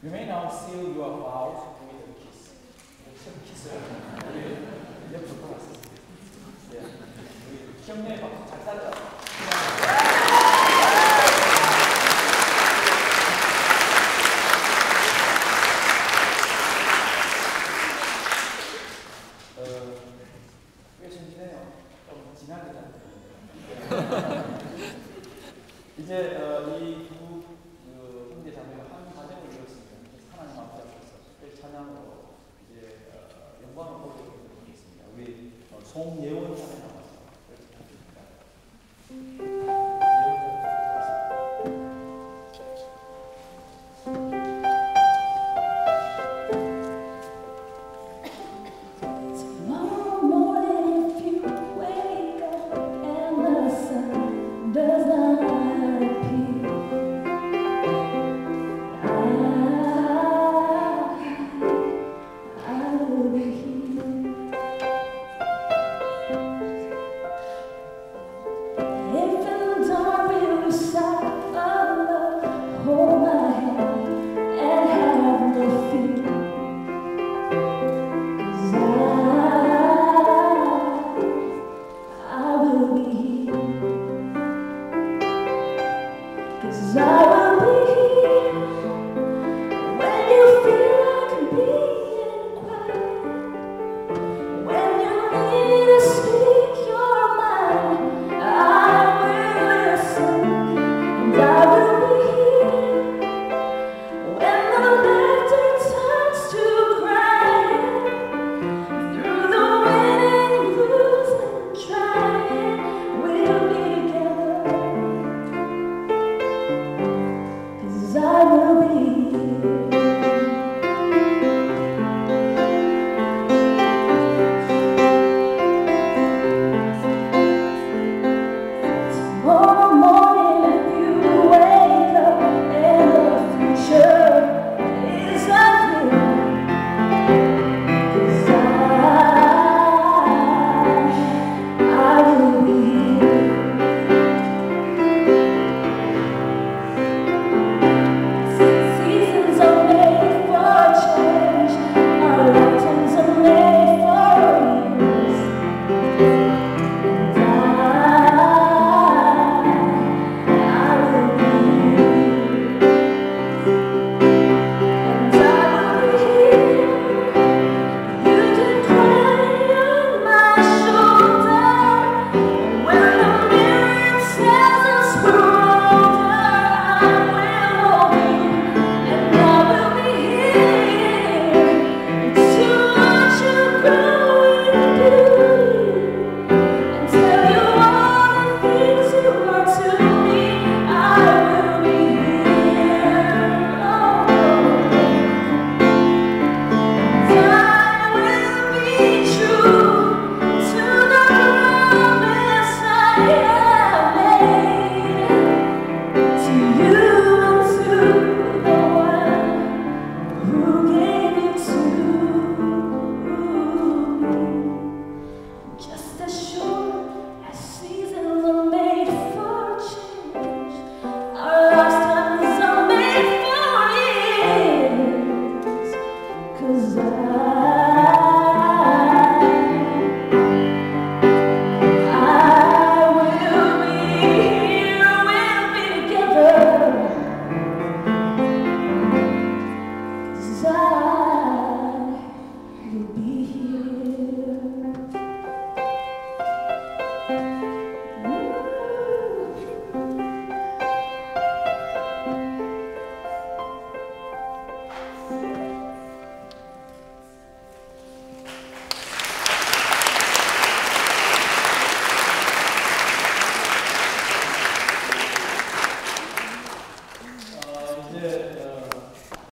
You may now seal your vows with a kiss. 키스를 우리 옆으로 돌았습니다. 예. 우리 기억내 박수 잘 살자. 이제 어, 이 부... com o you